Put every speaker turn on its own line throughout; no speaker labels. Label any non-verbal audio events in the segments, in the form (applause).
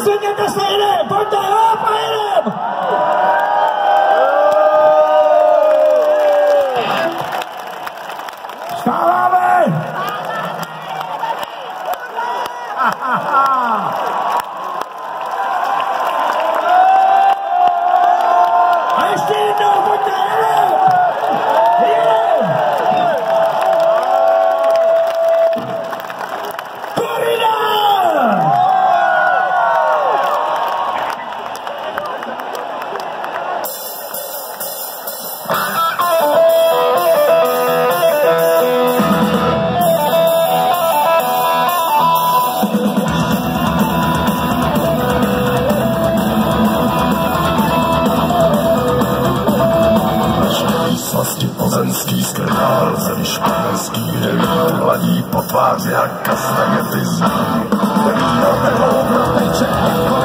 zvedněte se jiným, pojďte, hop a jiným! Vstáváme! A (laughs)
plzeňský skrnál, zemi španělský rybál, hladí po tváři a kastanety zní. Tak na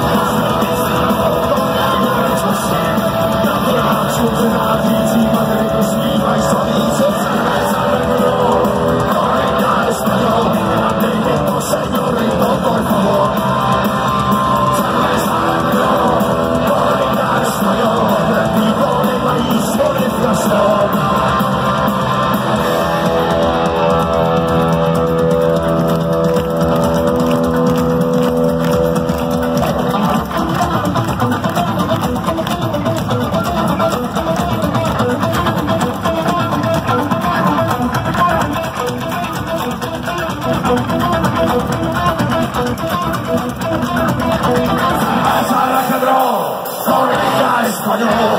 Oh. know.